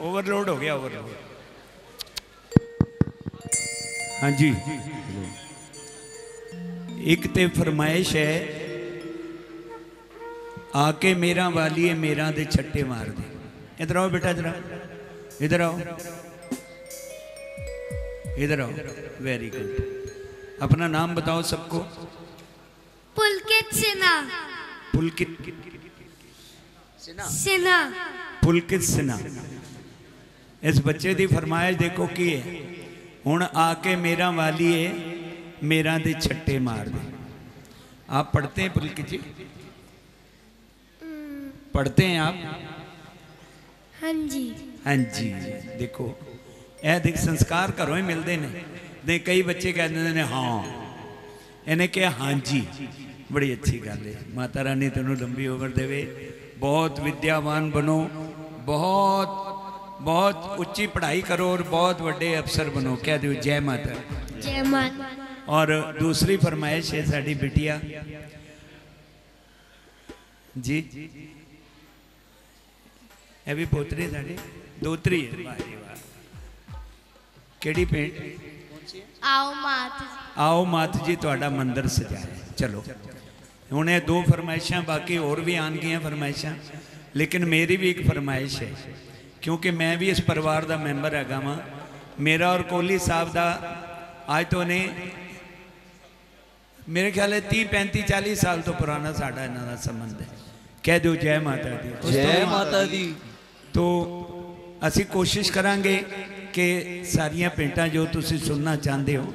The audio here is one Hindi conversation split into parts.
ओवरलोड हो गया ओवरलोड हाँ जी। एक ते फरमाइश है आके मेरा वालिए मेरा दे छट्टे मार दे। इधर आओ बेटा जरा इधर आओ। इधर आओ। वेरी गुड अपना नाम बताओ सबको। पुलकित सिन्हा। पुलकित सिन्हा। पुलकित सिन्हा। इस बच्चे ਦੀ ਫਰਮਾਇਸ਼ ਦੇਖੋ ਕੀ ਹੈ ਹੁਣ ਆ ਕੇ ਮੇਰਾ ਵਾਲੀਏ ਮੇਰਾ ਦੇ ਛੱਟੇ ਮਾਰ ਦੇ आप पढ़ते हैं पुलकित जी पढ़ते हैं आप हाँ जी हाँ जी देखो ਇਹ ਦੇਖ ਸੰਸਕਾਰ ਘਰੋਂ ਹੀ ਮਿਲਦੇ ਨੇ ਦੇ ਕਈ ਬੱਚੇ ਕਹਿ ਦਿੰਦੇ ਨੇ ਹਾਂ ਇਹਨੇ ਕਿਹਾ ਹਾਂਜੀ ਬੜੀ ਅੱਛੀ ਗੱਲ ਹੈ ਮਾਤਾ ਰਾਣੀ ਤੈਨੂੰ ਲੰਬੀ ਉਮਰ ਦੇਵੇ ਬਹੁਤ ਵਿਦਿਆਵਾਨ ਬਣੋ ਬਹੁਤ ਬਹੁਤ ਉੱਚੀ ਪੜ੍ਹਾਈ ਕਰੋ ਔਰ ਬਹੁਤ ਵੱਡੇ ਅਫਸਰ ਬਣੋ ਕਹਿ ਦਿਓ ਜੈ ਮਾਤਾ जय माता और दूसरी फरमाइश है साड़ी बिटिया जी ਇਹ ਵੀ ਪੋਤਰੀ ਸਾਡੀ ਦੋਤਰੀ ਹੈ ਵਾਹ ਜੀ ਵਾਹ ਕਿਹੜੀ ਪੇਂਟ आओ माता ਆਓ ਮਾਤ ਜੀ ਤੁਹਾਡਾ ਮੰਦਿਰ ਸਜਾਇਆ ਚਲੋ ਹੁਣ ਇਹ ਦੋ ਫਰਮਾਇਸ਼ਾਂ ਬਾਕੀ ਹੋਰ ਵੀ ਆਣਗੀਆਂ ਫਰਮਾਇਸ਼ਾਂ ਲੇਕਿਨ ਮੇਰੀ ਵੀ ਇੱਕ ਫਰਮਾਇਸ਼ ਹੈ ਕਿਉਂਕਿ ਮੈਂ ਵੀ ਇਸ ਪਰਿਵਾਰ ਦਾ ਮੈਂਬਰ ਹੈਗਾ ਵਾਂ। ਮੇਰਾ ਔਰ ਕੋਹਲੀ ਸਾਹਿਬ ਦਾ ਅੱਜ ਤੋਂ ਨੇ ਮੇਰੇ ਖਿਆਲ ਹੈ 30 35 40 ਸਾਲ ਤੋਂ ਪੁਰਾਣਾ ਸਾਡਾ ਇਹਨਾਂ ਦਾ ਸੰਬੰਧ ਹੈ। ਕਹਿ ਦਿਓ ਜੈ ਮਾਤਾ ਦੀ। ਜੈ ਮਾਤਾ ਦੀ। ਤੋ ਅਸੀਂ ਕੋਸ਼ਿਸ਼ ਕਰਾਂਗੇ ਕਿ ਸਾਰੀਆਂ ਪੇਂਟਾਂ ਜੋ ਤੁਸੀਂ ਸੁਣਨਾ ਚਾਹੁੰਦੇ ਹੋ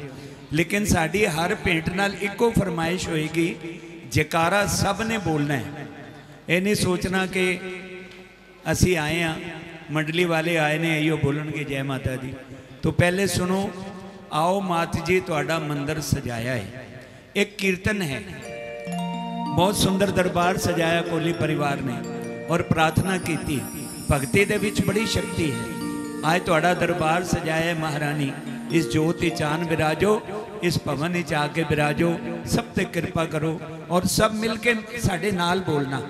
ਲੇਕਿਨ ਸਾਡੀ ਹਰ ਪੇਂਟ ਨਾਲ ਇੱਕੋ ਫਰਮਾਇਸ਼ ਹੋਏਗੀ ਜੈਕਾਰਾ ਸਭ ਨੇ ਬੋਲਣਾ ਹੈ। ਇਹ ਨਹੀਂ ਸੋਚਣਾ ਕਿ ਅਸੀਂ ਆਏ ਆ ਮੰਡਲੀ ਵਾਲੇ ਆਏ ਨੇ ਇਹੋ ਬੋਲਣਗੇ ਜੈ ਮਾਤਾ ਦੀ ਤੋ ਪਹਿਲੇ ਸੁਣੋ ਆਓ ਮਾਤ ਜੀ ਤੁਹਾਡਾ ਮੰਦਿਰ ਸਜਾਇਆ ਹੈ ਇੱਕ ਕੀਰਤਨ ਹੈ ਬਹੁਤ ਸੁੰਦਰ ਦਰਬਾਰ ਸਜਾਇਆ ਕੋਲੀ ਪਰਿਵਾਰ ਨੇ ਔਰ ਪ੍ਰਾਰਥਨਾ ਕੀਤੀ ਭਗਤੀ ਦੇ ਵਿੱਚ ਬੜੀ ਸ਼ਕਤੀ ਹੈ ਅੱਜ ਤੁਹਾਡਾ ਦਰਬਾਰ ਸਜਾਇਆ ਹੈ ਮਹਾਰਾਣੀ ਇਸ ਜੋਤ ਤੇ ਚਾਨ ਵਿਰਾਜੋ ਇਸ ਭਵਨ ਵਿੱਚ ਆ ਕੇ ਵਿਰਾਜੋ ਸਭ ਤੇ ਕਿਰਪਾ ਕਰੋ ਔਰ ਸਭ ਮਿਲ ਕੇ ਸਾਡੇ ਨਾਲ ਬੋਲਣਾ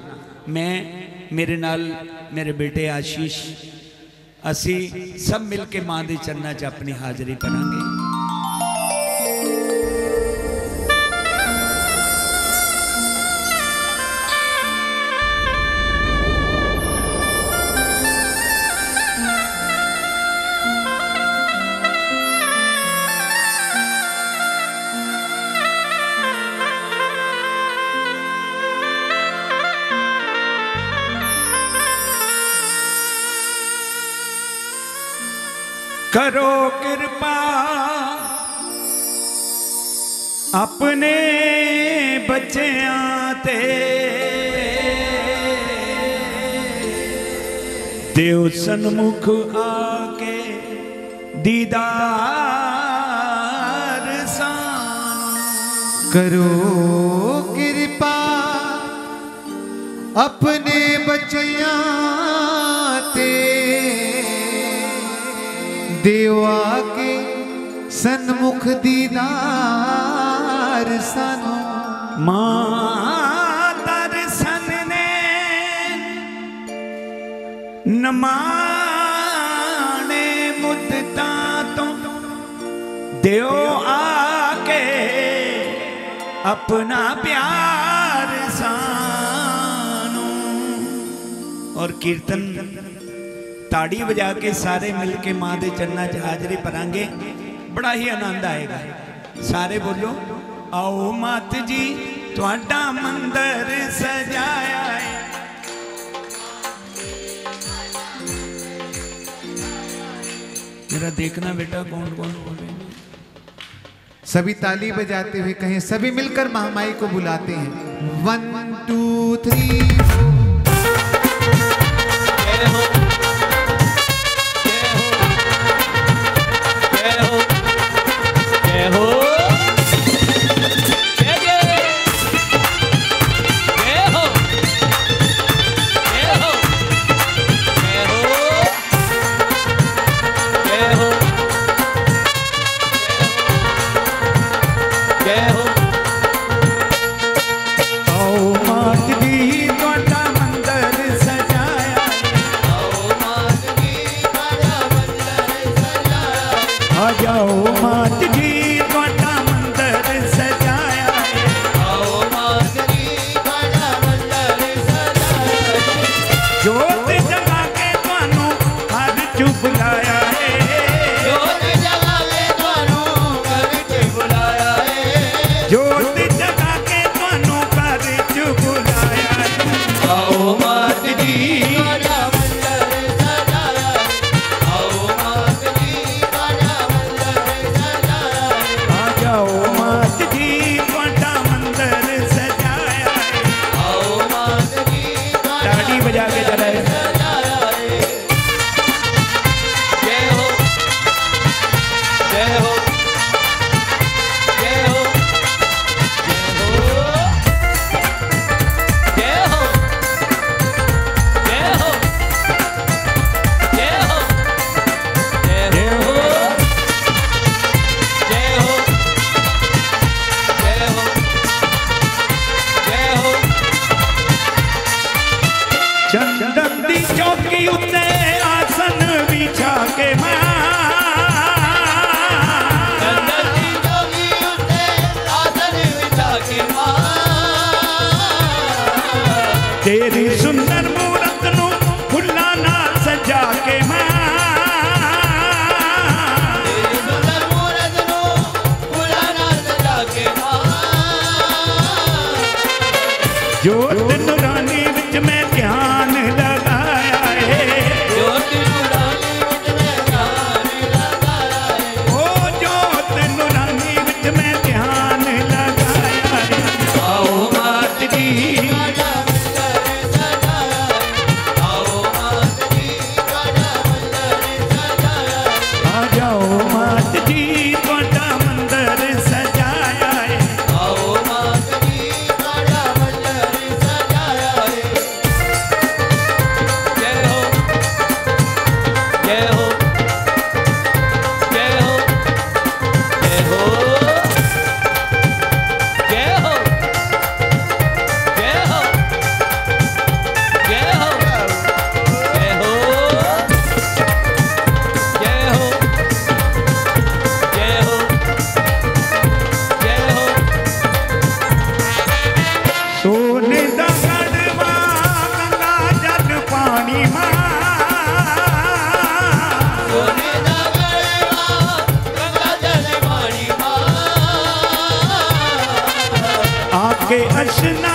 ਮੈਂ ਮੇਰੇ ਨਾਲ ਮੇਰੇ ਬੇਟੇ ਆਸ਼ੀਸ਼ ਅਸੀਂ ਸਭ ਮਿਲ ਕੇ ਮਾਂ ਦੇ ਚਰਨਾਂ 'ਚ ਆਪਣੀ ਹਾਜ਼ਰੀ ਭਰਾਂਗੇ अपने बच्चों ते। देव सन्मुख आके दीदार करो कृपा अपने बचया ते। देवा के सन्मुख दीदार दर्शन ने नमाने तो दियो आके अपना प्यार सानू। और कीर्तन ताड़ी बजा के सारे मिलके माँ के चरणा च हाजरी भरांगे बड़ा ही आनंद आएगा। सारे बोलो, आओ मात जी ਤੁਹਾਡਾ ਮੰਦਰ ਸਜਾਇਆ ਹੈ जरा देखना बेटा कौन कौन बोल रहे हैं सभी ताली बजाते हुए कहें सभी मिलकर महामाई को बुलाते हैं वन टू थ्री जय के अशना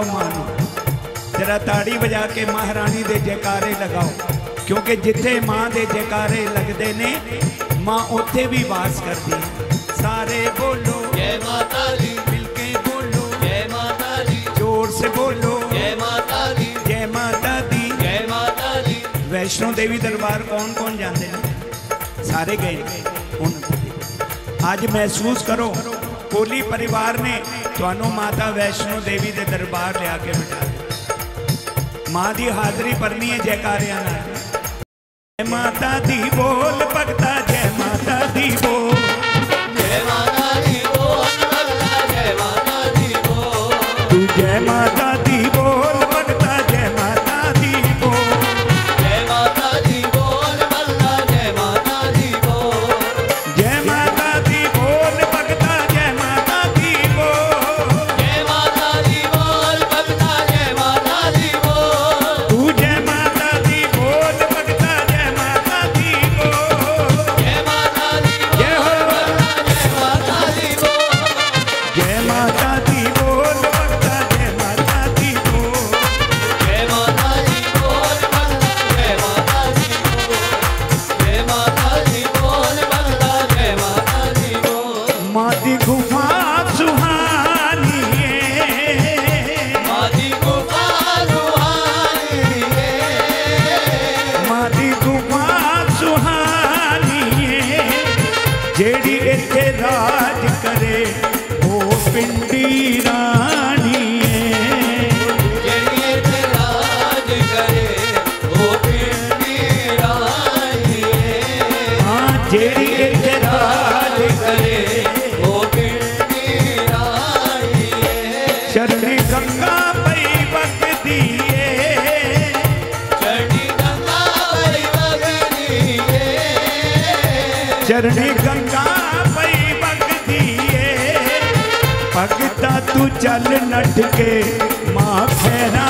लगाओ माँ जरा ताड़ी बजा के महारानी दे जयकारे लगाओ क्योंकि जिथे माँ दे जयकारे लगते ने माँ उ भी वास करती सारे बोलो ज़ोर से बोलो जय माता वैष्णो देवी दरबार कौन कौन जाते हैं? सारे गए। अज महसूस करो। ਕੋਲੀ ਪਰਿਵਾਰ ਨੇ ਤੁਹਾਨੂੰ ਮਾਤਾ ਵੈਸ਼ਨੋ ਦੇਵੀ ਦੇ ਦਰਬਾਰ ਲਿਆ ਕੇ ਬਿਠਾਇਆ ਮਾਂ ਦੀ ਹਾਜ਼ਰੀ ਭਰਨੀ ਹੈ ਜੈਕਾਰਿਆਂ ਨਾਲ। ਮਾਤਾ ਦੀ ਬੋਲ, ਭਗਤਾ ਜੈ ਮਾਤਾ ਦੀ ਬੋਲ। भगता तू चल नटके माँ फेरा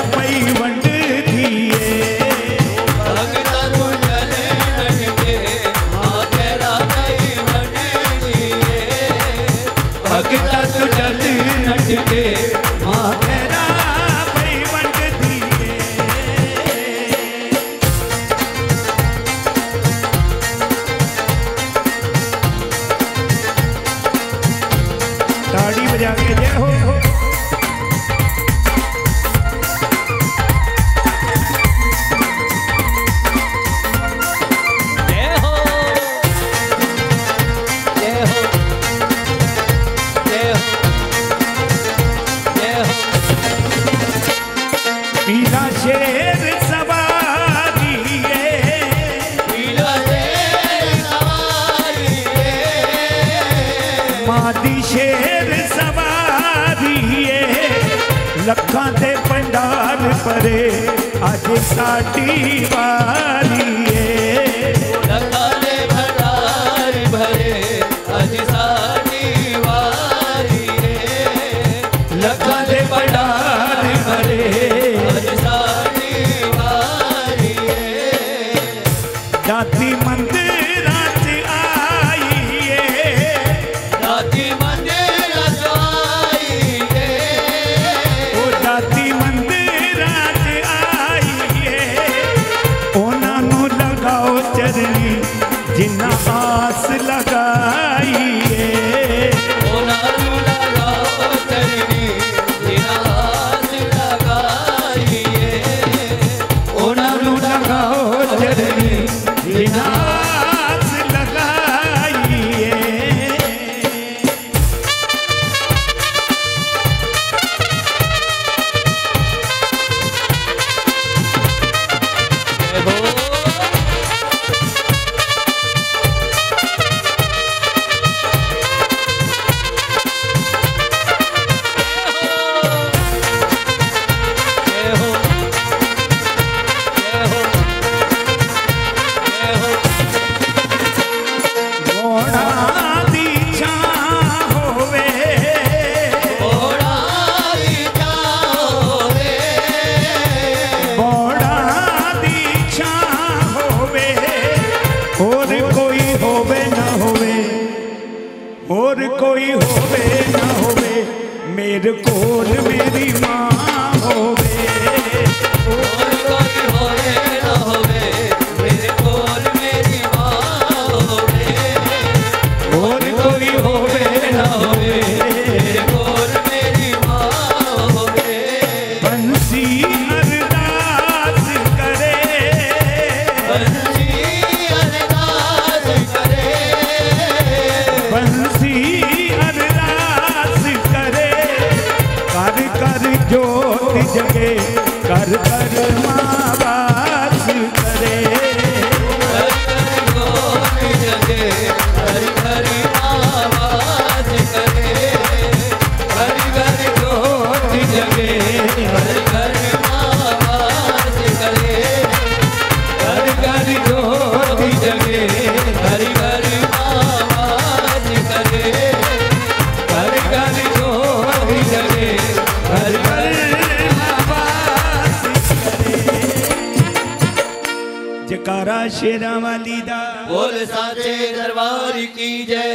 कोई होवे ना होवे मेरे कोल मेरी माँ। बोल साचे दरबार की जय।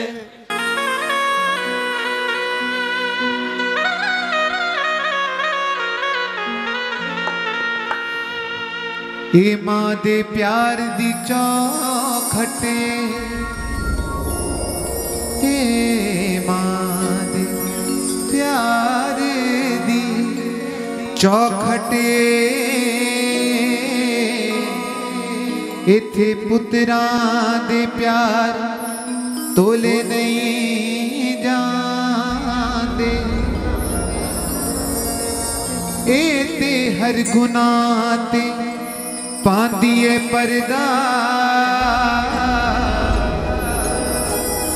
ए माँ दे प्यार दी चौखटे। ए माँ दे प्यार दी चौखटे। ਇਥੇ ਪੁੱਤਰਾਂ ਦੇ ਪਿਆਰ ਤੋਲੇ ਨਹੀਂ ਜਾਂਦੇ ਇਹ ਤੇ ਹਰ ਗੁਨਾਹ ਤੇ ਪਾਂਦੀ ਏ ਪਰਦਾ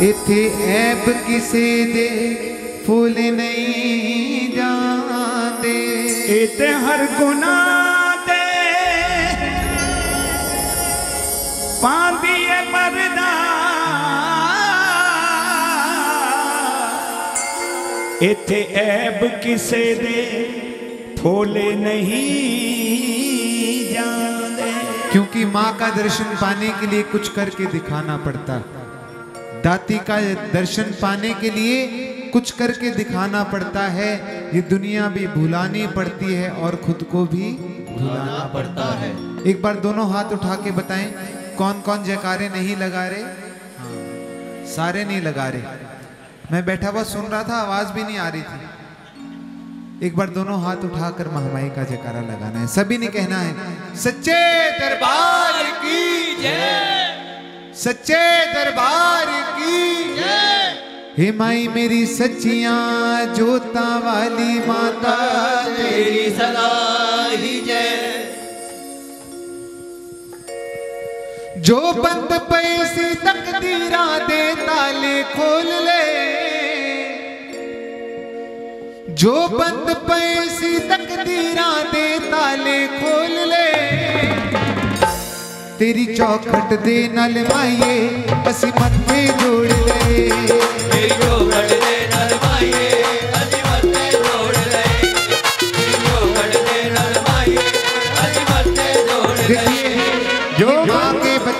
ਇਥੇ ਐਬ ਕਿਸੇ ਦੇ ਫੁੱਲ ਨਹੀਂ ਜਾਂਦੇ ਇਹ ਤੇ ਹਰ ਗੁਨਾਹ पांदी इथे ऐब किसे दे फोले नहीं जाने। क्योंकि माँ का दर्शन पाने के लिए कुछ करके दिखाना पड़ता। दाती का दर्शन पाने के लिए कुछ करके दिखाना पड़ता है। ये दुनिया भी भुलानी पड़ती है और खुद को भी भुलाना पड़ता है। एक बार दोनों हाथ उठा के बताएँ। कौन कौन जयकारे नहीं लगा रहे हाँ, सारे नहीं लगा रहे मैं बैठा हुआ सुन रहा था आवाज़ भी नहीं आ रही थी। एक बार दोनों हाथ उठाकर महामाई का जयकारा लगाना है। सभी ने कहना है सच्चे दरबार की जय। सच्चे दरबार की जय। हे माई मेरी सच्चियाँ जोता वाली माता तेरी सलाही जो बंद पैसे तकदीरा दे ताले खोल ले। जो बंद पैसे तकदीरा दे ताले खोल ले। तेरी चौखट दे नल माइए असी मन में जोड़ ले। तेरी चौखट दे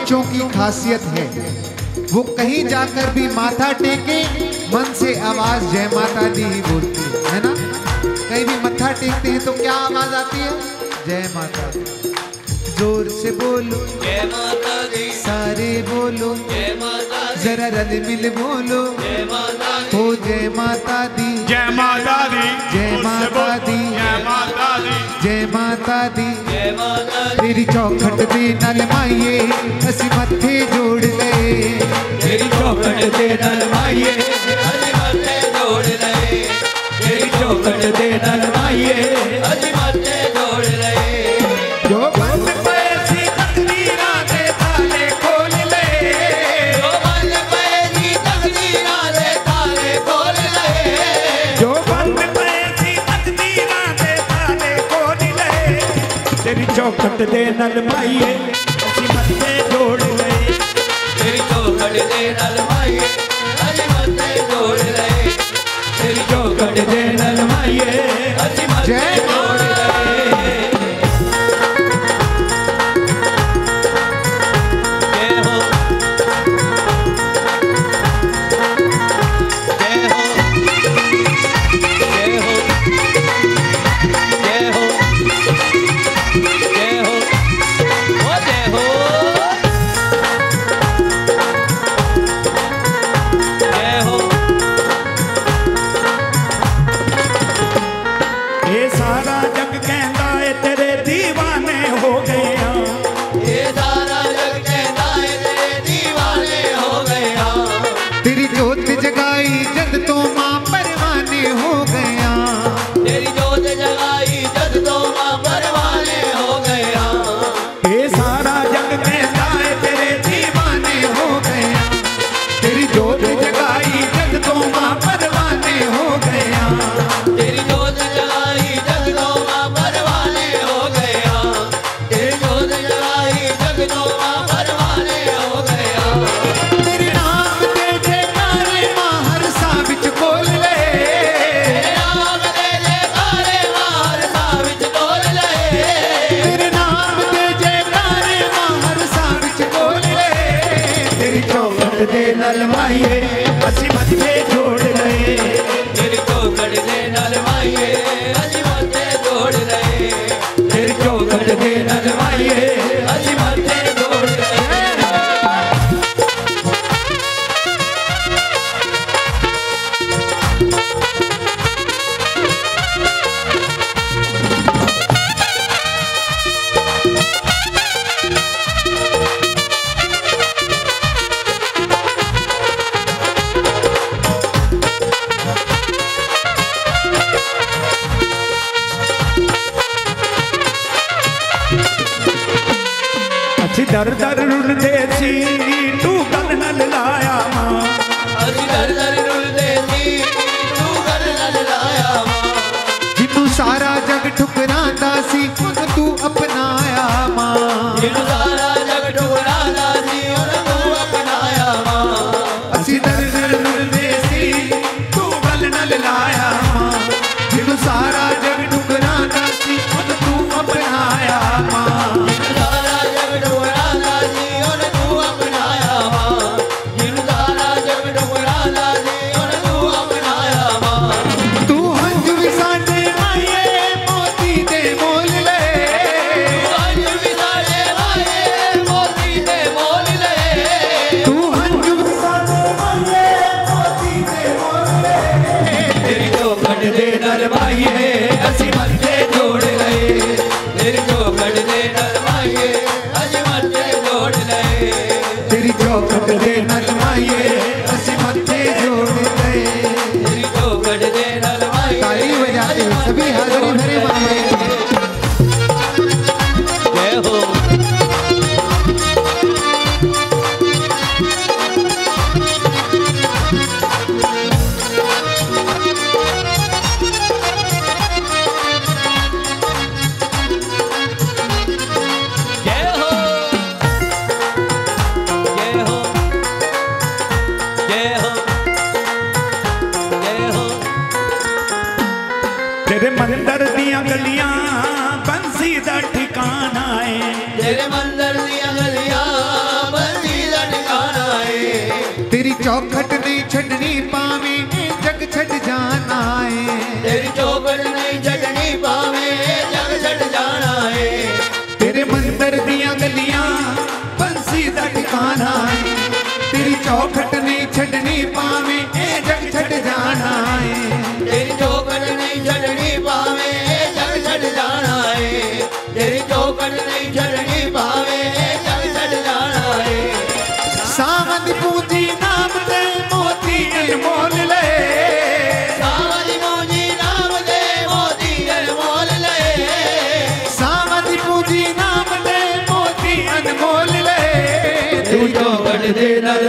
बच्चों की खासियत है। वो कहीं जाकर भी माथा टेके मन से आवाज़ जय माता दी ही बोलती है है ना? कहीं भी माथा टेकते हैं तो क्या आवाज़ आती है? जय माता दी। ज़ोर से बोलो। जय माता दी। सारे बोलो। जय माता जरा रल मिल बोलो। जय माता हो जय माता दी। जय माता दी। जय माता दी। जय माता दी। माता दी। तेरी चौखट दे नल माइए अस मथे जोड़ ले। तेरी चौखट दे नल माइए अस मथे जोड़ ले। तेरी चौखट दे नल माइए अस मथे ਟੁੱਟਦੇ ਨਾਲ ਭਾਈਏ ਅਸੀਂ ਮੱਥੇ ਜੋੜ ਗਏ ਤੇਰੀ ਚੋਖੜ ਦੇ ਨਾਲ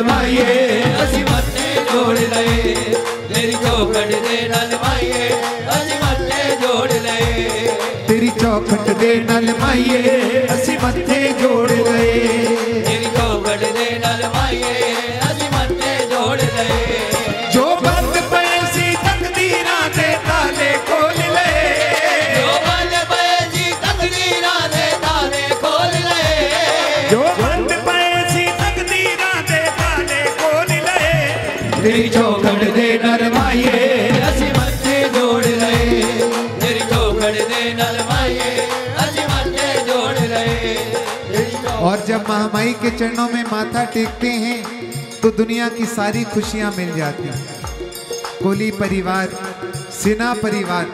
ਮਾਈਏ ਅਸੀਂ ਮੱਥੇ ਜੋੜ ਲਏ। ਤੇਰੀ ਚੌਕਟ ਦੇ ਨਾਲ ਮਾਈਏ ਅਸੀਂ ਮੱਥੇ ਜੋੜ ਲਏ। ਤੇਰੀ ਚੌਕਟ ਦੇ ਨਾਲ ਮਾਈਏ तेरी चौखड़ दे असी मत्थे जोड़ रहे तेरी चौखड़ दे मत्थे जोड़ रहे और जब महामाई के चरणों में माथा टेकते हैं तो दुनिया की सारी खुशियाँ मिल जाती हैं। कोली परिवार सिना परिवार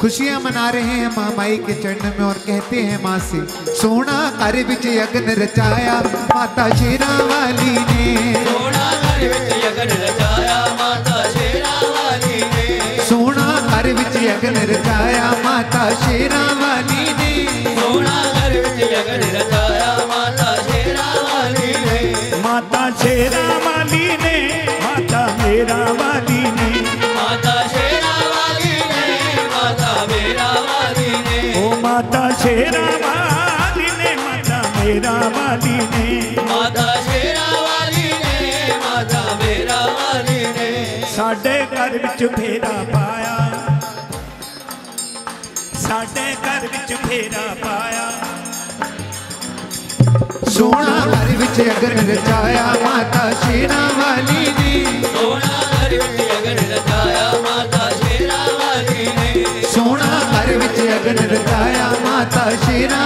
खुशियाँ मना रहे हैं महामाई के चरण में और कहते हैं माँ से सोना कार्य विच यज्ञ रचाया माता शेरा वाली ने। सोना ਘਰ ਵਿੱਚ ਯਗਨ ਰਚਾਇਆ ਮਾਤਾ ਸ਼ੇਰਾਂ ਵਾਲੀ ਨੇ ਸੋਹਣਾ ਘਰ ਵਿੱਚ ਯਗਨ ਰਚਾਇਆ ਮਾਤਾ ਸ਼ੇਰਾਂ ਵਾਲੀ ਨੇ ਸੋਹਣਾ ਘਰ ਵਿੱਚ ਯਗਨ ਰਚਾਇਆ ਮਾਤਾ ਸ਼ੇਰਾਂ ਵਾਲੀ ਨੇ ਮਾਤਾ ਸ਼ੇਰਾਂ विच पाया। साडे घर विच फेरा पाया। सोना घर विच अगर रचाया माता शेरा वाली ने। सोना घर विच शेरा वाली ने। सोना घर विच अगर रचाया माता शेरा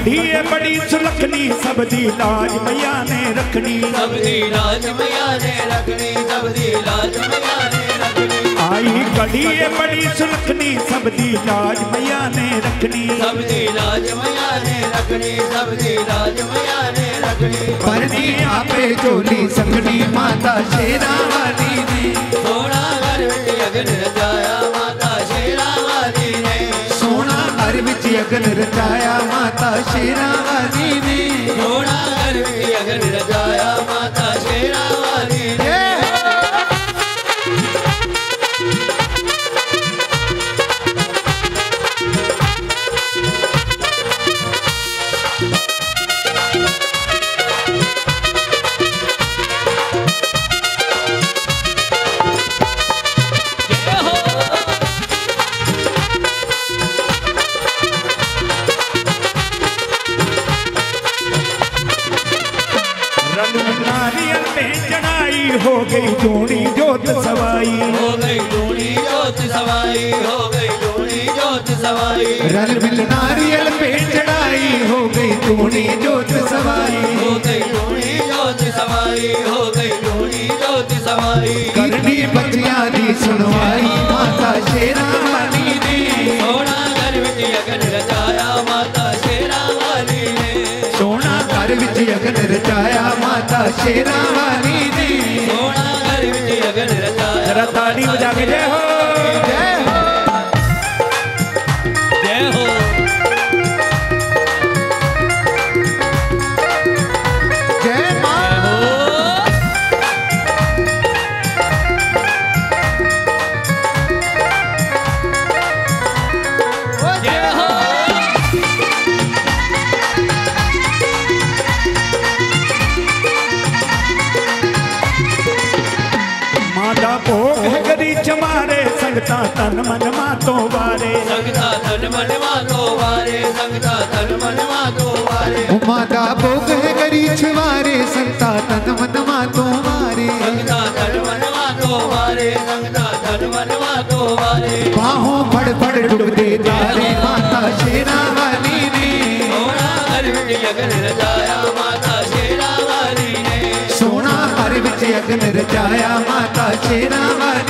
बढ़िए बड़ी सुलखनी सब दी लाज मैया ने रखनी। सब दी लाज मैया ने रखनी सब दी लाज मैया ने रखनी। आई कड़िए बड़ी सुलखनी सब दी लाज मैया ने रखनी। सब दी लाज मैया ने रखनी सब दी लाज मैया ने रखनी। परनी आपे जोली सकनी माता शेरा वाली ने थोड़ा घर अगन रजाया गर्भवती अगन रचाया माता शेरावाली ने। घोड़ा गर्भवती अगन रचाया माता शेरा चढ़ाई हो गई जोड़ी जोत सवाई। हो गई जोड़ी जोत सवाई हो गई जोड़ी जोत सवाई। रल मिल नारियल पे चढ़ाई हो गई जोड़ी जोत सवाई। हो गई जोत सवाई हो गई जोड़ी जोत सवाई। करनी बचिया दी सुनवाई माता शेरा वाली ने। सोना घर विच अगन रचाया माता शेरा वाली ने। सोना घर विच अगन रचाया दाता शेरा रानी जी सोना घर विच अगन रता। रताली बजा के जय हो। माता भोग करी छुवारे, संता तन मनवा तो मारे। संता बाहों फड़ फड़ डूबते तारे माता शेरा वाली ने। सोना हर विच यगन रचाया माता शेरा रचाया, माता शेरा वाली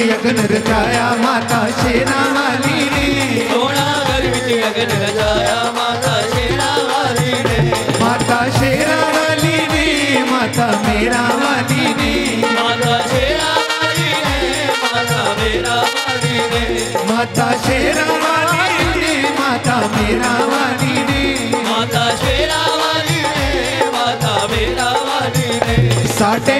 अगन रचाया माता शेरा वाली ने सोनागर विच अगन रचाया माता शेरा वाली ने। माता शेरा वाली ने माता मेरा वाली ने। माता शेरा वाली ने माता मेरा वाली ने। माता शेरा वाली ने माता मेरा वाली ने। माता शेरा वाली ने माता मेरा वाली ने। साढ़े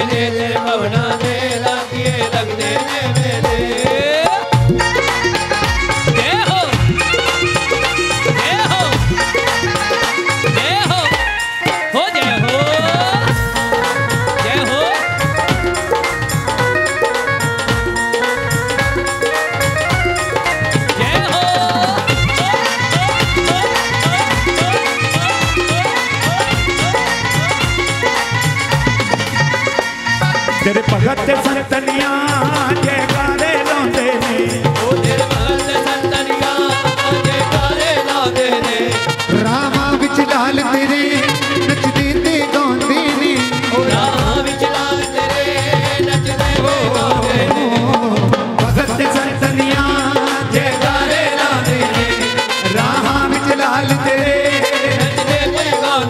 Beni de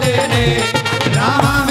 देने Ram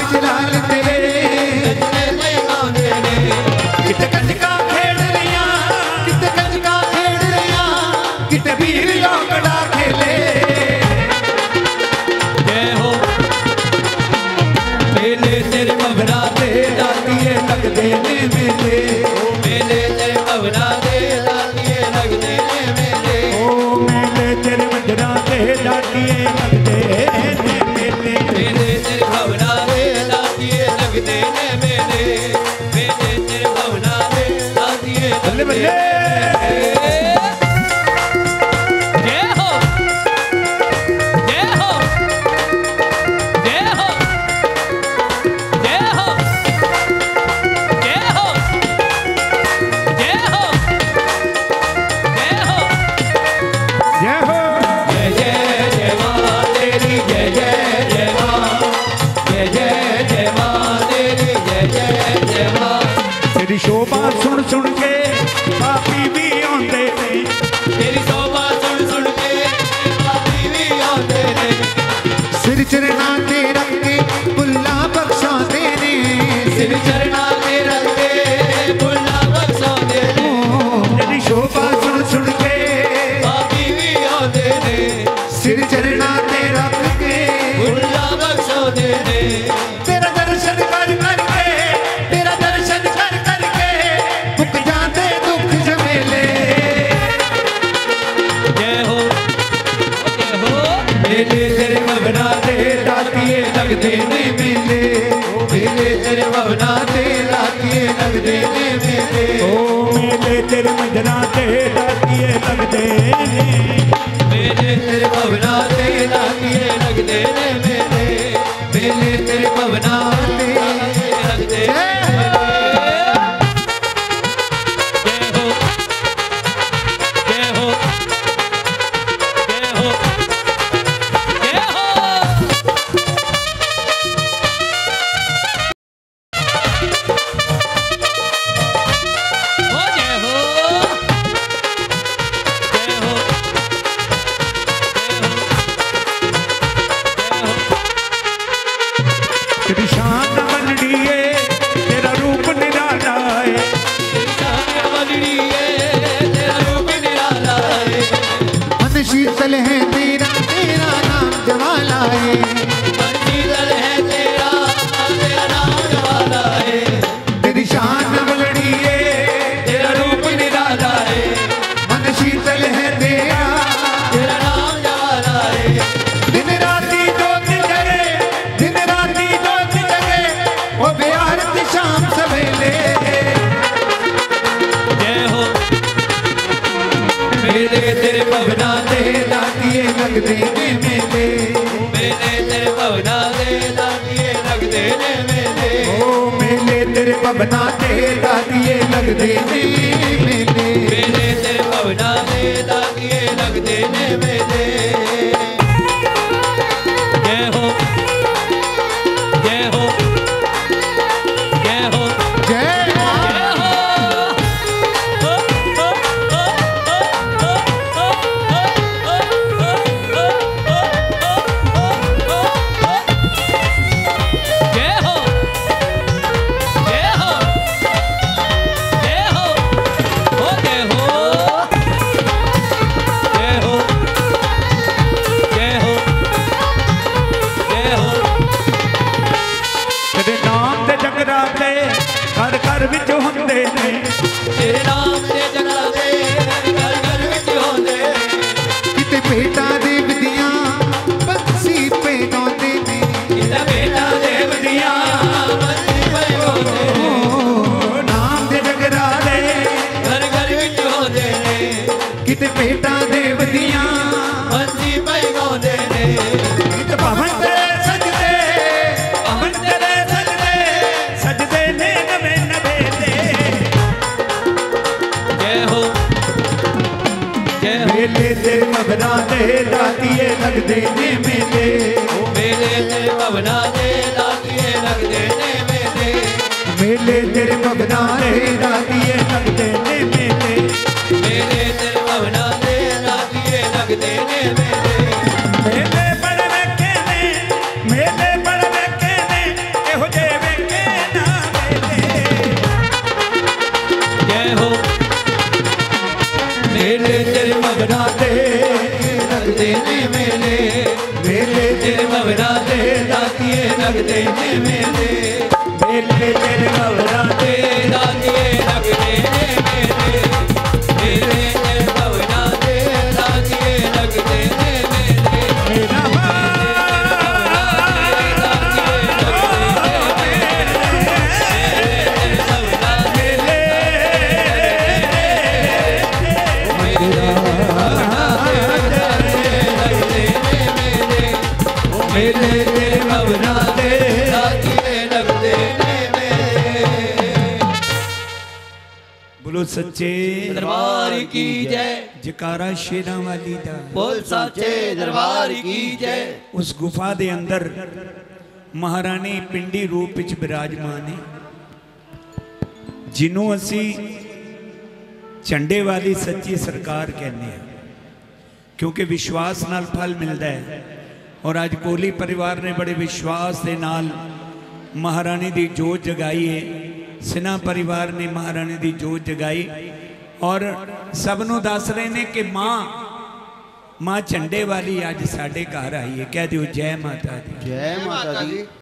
Se mi chiare ma नजरा तेरे शीतल है तेरा तेरा नाम जवाला है बना के दादिए लगते जी ਲੱਗਦੇ ਨੇ ਮੇਲੇ ਮੇਲੇ ਤੇਰੇ ਮਗਨਾ ਬੋਲੋ ਸੱਚੇ ਦਰਬਾਰ ਕੀ ਜੈ ਜਕਾਰਾ ਸ਼ੇਰਾਂ ਵਾਲੀ ਦਾ ਬੋਲ ਸਾਚੇ ਦਰਬਾਰ ਕੀ ਜੈ ਉਸ ਗੁਫਾ ਦੇ ਅੰਦਰ ਮਹਾਰਾਣੀ ਪਿੰਡੀ ਰੂਪ ਵਿੱਚ ਬਿਰਾਜਮਾਨ ਹੈ ਜਿਹਨੂੰ ਅਸੀਂ ਝੰਡੇ ਵਾਲੀ ਸੱਚੀ ਸਰਕਾਰ ਕਹਿੰਦੇ ਹਾਂ ਕਿਉਂਕਿ ਵਿਸ਼ਵਾਸ ਨਾਲ ਫਲ ਮਿਲਦਾ ਹੈ ਔਰ ਅੱਜ ਕੋਲੀ ਪਰਿਵਾਰ ਨੇ ਬੜੇ ਵਿਸ਼ਵਾਸ ਦੇ ਨਾਲ ਮਹਾਰਾਣੀ ਦੀ ਜੋਤ ਜਗਾਈ ਹੈ ਸਿਨਾ ਪਰਿਵਾਰ ਨੇ ਮਹਾਰਾਣੀ ਦੀ ਜੋਤ ਜਗਾਈ ਔਰ ਸਭ ਨੂੰ ਦੱਸ ਰਹੇ ਨੇ ਕਿ ਮਾਂ ਮਾਂ ਝੰਡੇ ਵਾਲੀ ਅੱਜ ਸਾਡੇ ਘਰ ਆਈ ਹੈ। ਕਹਿ ਦਿਓ ਜੈ ਮਾਤਾ ਦੀ। ਜੈ ਮਾਤਾ ਦੀ।